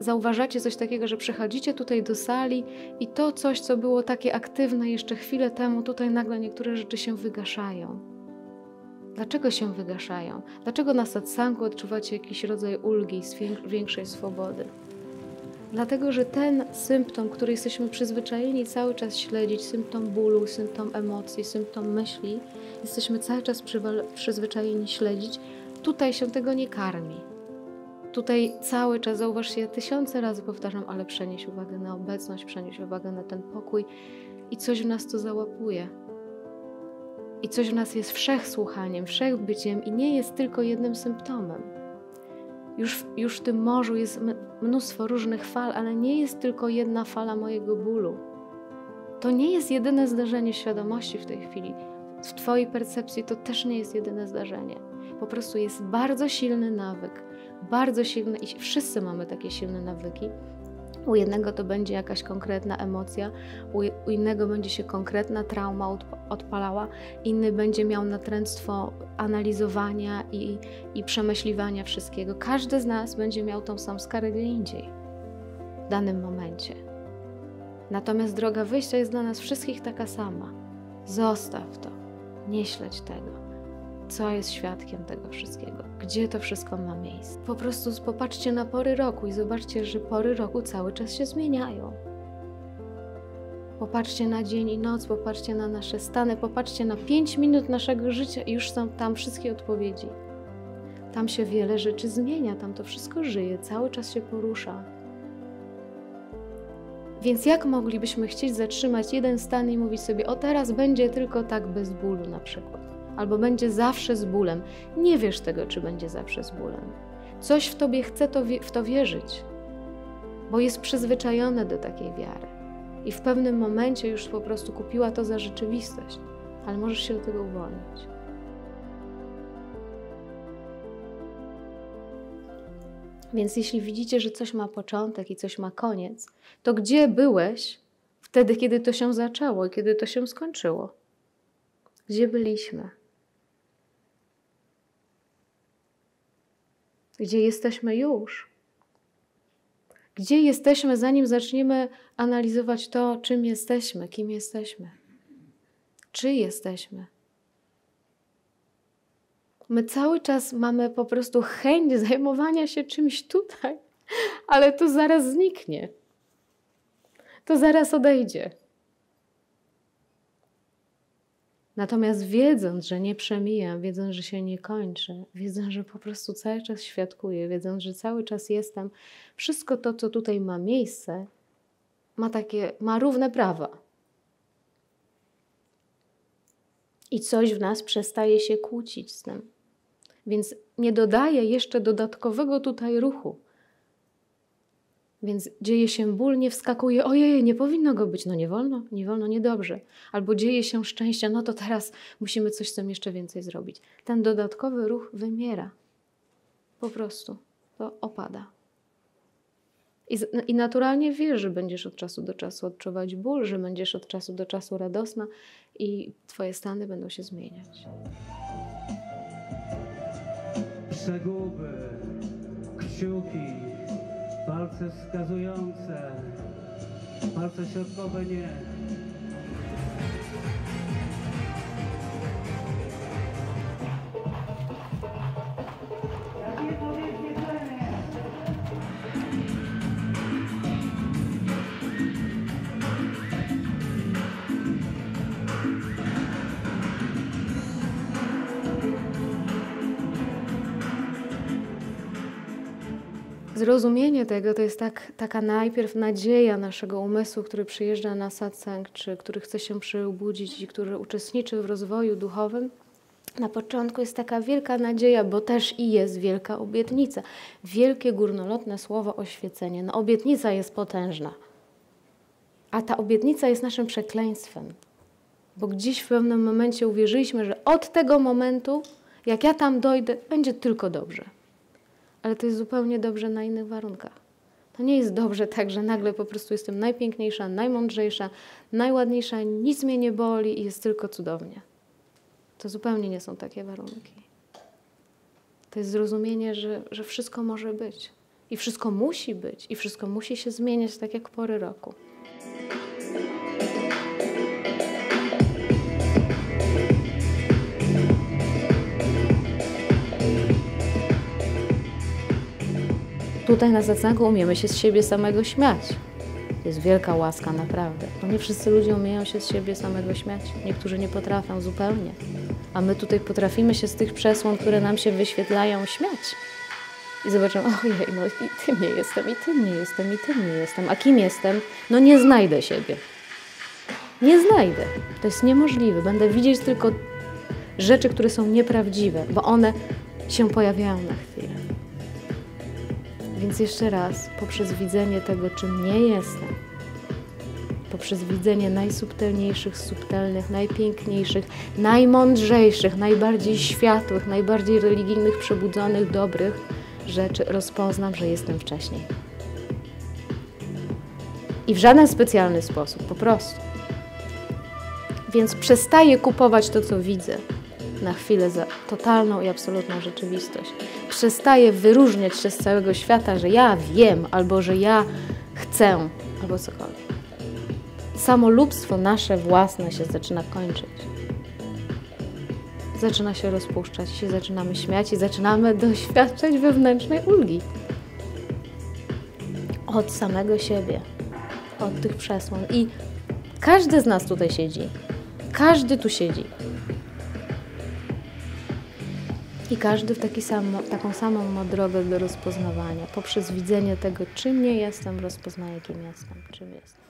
zauważacie coś takiego, że przychodzicie tutaj do sali i to coś, co było takie aktywne jeszcze chwilę temu, tutaj nagle niektóre rzeczy się wygaszają. Dlaczego się wygaszają? Dlaczego na satsangu odczuwacie jakiś rodzaj ulgi, większej swobody? Dlatego, że ten symptom, który jesteśmy przyzwyczajeni cały czas śledzić, symptom bólu, symptom emocji, symptom myśli, jesteśmy cały czas przyzwyczajeni śledzić, tutaj się tego nie karmi. Tutaj cały czas, zauważcie, ja tysiące razy powtarzam, ale przenieś uwagę na obecność, przenieś uwagę na ten pokój i coś w nas to załapuje. I coś w nas jest wszechsłuchaniem, wszechbyciem i nie jest tylko jednym symptomem. Już, już w tym morzu jest mnóstwo różnych fal, ale nie jest tylko jedna fala mojego bólu. To nie jest jedyne zdarzenie świadomości w tej chwili. W Twojej percepcji to też nie jest jedyne zdarzenie. Po prostu jest bardzo silny nawyk, bardzo silny i wszyscy mamy takie silne nawyki. U jednego to będzie jakaś konkretna emocja, u, innego będzie się konkretna trauma odpalała, inny będzie miał natręctwo analizowania i, i przemyśliwania wszystkiego. Każdy z nas będzie miał tą samą skarę gdzie indziej w danym momencie. Natomiast droga wyjścia jest dla nas wszystkich taka sama. Zostaw to, nie śledź tego co jest świadkiem tego wszystkiego, gdzie to wszystko ma miejsce. Po prostu popatrzcie na pory roku i zobaczcie, że pory roku cały czas się zmieniają. Popatrzcie na dzień i noc, popatrzcie na nasze stany, popatrzcie na pięć minut naszego życia i już są tam wszystkie odpowiedzi. Tam się wiele rzeczy zmienia, tam to wszystko żyje, cały czas się porusza. Więc jak moglibyśmy chcieć zatrzymać jeden stan i mówić sobie, o teraz będzie tylko tak bez bólu na przykład? Albo będzie zawsze z bólem. Nie wiesz tego, czy będzie zawsze z bólem. Coś w tobie chce to w to wierzyć, bo jest przyzwyczajone do takiej wiary. I w pewnym momencie już po prostu kupiła to za rzeczywistość, ale możesz się do tego uwolnić. Więc jeśli widzicie, że coś ma początek i coś ma koniec, to gdzie byłeś wtedy, kiedy to się zaczęło i kiedy to się skończyło? Gdzie byliśmy? Gdzie jesteśmy już? Gdzie jesteśmy, zanim zaczniemy analizować to, czym jesteśmy, kim jesteśmy? Czy jesteśmy? My cały czas mamy po prostu chęć zajmowania się czymś tutaj, ale to zaraz zniknie. To zaraz odejdzie. Natomiast wiedząc, że nie przemijam, wiedząc, że się nie kończy, wiedząc, że po prostu cały czas świadkuję, wiedząc, że cały czas jestem, wszystko to, co tutaj ma miejsce, ma takie, ma równe prawa. I coś w nas przestaje się kłócić z tym. Więc nie dodaje jeszcze dodatkowego tutaj ruchu. Więc dzieje się ból, nie wskakuje, ojej, nie powinno go być, no nie wolno, nie wolno, niedobrze. Albo dzieje się szczęście, no to teraz musimy coś z tym jeszcze więcej zrobić. Ten dodatkowy ruch wymiera. Po prostu. To opada. I, I naturalnie wiesz, że będziesz od czasu do czasu odczuwać ból, że będziesz od czasu do czasu radosna i Twoje stany będą się zmieniać. Przeguby, kciuki, palce wskazujące, palce środkowe nie. Zrozumienie tego to jest tak, taka najpierw nadzieja naszego umysłu, który przyjeżdża na satsang, czy który chce się przebudzić i który uczestniczy w rozwoju duchowym. Na początku jest taka wielka nadzieja, bo też i jest wielka obietnica. Wielkie górnolotne słowo oświecenie. No obietnica jest potężna. A ta obietnica jest naszym przekleństwem. Bo gdzieś w pewnym momencie uwierzyliśmy, że od tego momentu, jak ja tam dojdę, będzie tylko dobrze ale to jest zupełnie dobrze na innych warunkach. To nie jest dobrze tak, że nagle po prostu jestem najpiękniejsza, najmądrzejsza, najładniejsza, nic mnie nie boli i jest tylko cudownie. To zupełnie nie są takie warunki. To jest zrozumienie, że, że wszystko może być. I wszystko musi być, i wszystko musi się zmieniać tak jak pory roku. Tutaj na Zacagu umiemy się z siebie samego śmiać. Jest wielka łaska, naprawdę. Bo nie wszyscy ludzie umieją się z siebie samego śmiać. Niektórzy nie potrafią zupełnie. A my tutaj potrafimy się z tych przesłon, które nam się wyświetlają, śmiać. I zobaczymy, ojej, no i tym nie jestem, i tym nie jestem, i tym nie jestem. A kim jestem? No nie znajdę siebie. Nie znajdę. To jest niemożliwe. Będę widzieć tylko rzeczy, które są nieprawdziwe, bo one się pojawiają na chwilę. Więc jeszcze raz, poprzez widzenie tego, czym nie jestem, poprzez widzenie najsubtelniejszych, subtelnych, najpiękniejszych, najmądrzejszych, najbardziej światłych, najbardziej religijnych, przebudzonych, dobrych rzeczy, rozpoznam, że jestem wcześniej. I w żaden specjalny sposób, po prostu. Więc przestaję kupować to, co widzę na chwilę za totalną i absolutną rzeczywistość. Przestaję wyróżniać się z całego świata, że ja wiem, albo że ja chcę, albo cokolwiek. Samolubstwo nasze własne się zaczyna kończyć. Zaczyna się rozpuszczać, się zaczynamy śmiać i zaczynamy doświadczać wewnętrznej ulgi. Od samego siebie, od tych przesłon. I każdy z nas tutaj siedzi. Każdy tu siedzi. I każdy w taki sam, taką samą ma drogę do rozpoznawania. Poprzez widzenie tego, czym nie jestem, rozpoznaję, kim jestem, czym jestem.